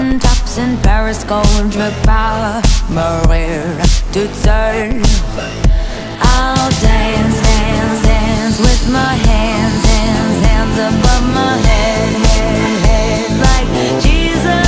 mountaintops in Paris gold McBauer to turn. I'll dance, dance, dance with my hands, hands, hands above my head.